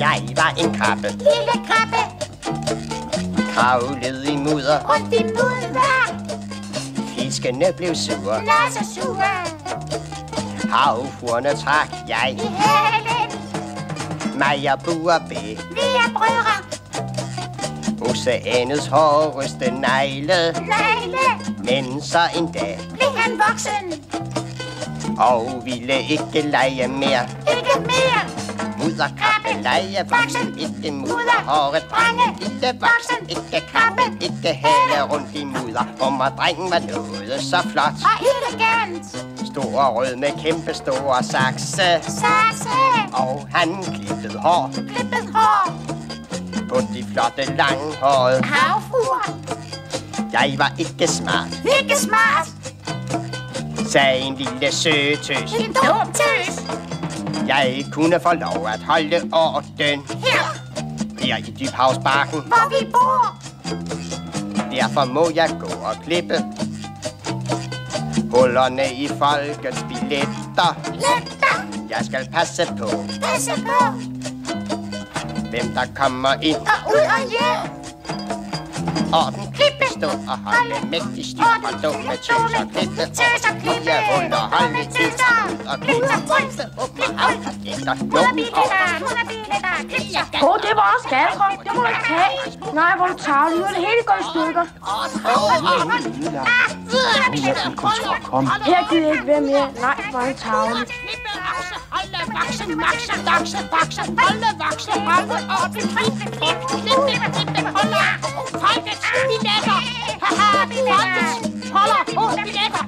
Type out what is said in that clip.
Jeg var en krabbe, Lille krabbe, kravlede i mudder. rundt i mudder. Fiskene blev sure, Nå så sure havfruerne trak jeg. i halen. Mig og Bu og Bæ, Vi er brødre, oceanets hårdeste negle. negle. Men så en dag, Blev han voksen, og ville ikke lege mere. ikke mere. Mudderkrabbe, lege voksen, ikke mudderhåret drenge. Lille voksen, ikke krabbe, ikke hale rundt i mudder. Bummerdrengen var noget så flot. Og elegant. Stor rød med kæmpe store sakse. Sasse, Og han klippede hår klippet hår. på de flotte langhårede. Havfruer, Jeg var ikke smart, ikke smart. sagde en lille søtøs. En dum tøs. Jeg kunne få lov at holde orden Her, her i Dybhavsbakken. hvor vi bor. Derfor må jeg gå og klippe hullerne i folkets billetter. Lægter, Jeg skal passe på, passe på. hvem der kommer ind. Og ud og hjem. Orden, klippe, stå og holde mægtig styr og dumme tøs og klippe. Tøs og klippe. Jeg huller, holde tøs og klippe. Klippe, åbne af og gætter. Nogen over. Åh, det var også galgrøn. Det må du ikke tage. Nej, hvor er du tavlig. Nu er det hele gået i stykker. Her gider jeg ikke være mere. Nej, hvor er du tavlig. Holde vokse, makse, dokse, bokse, holde vokse, holde orden, klip, klip, klip, klip, klip, klip, holde, folkets billetter, haha, folkets holder billetter,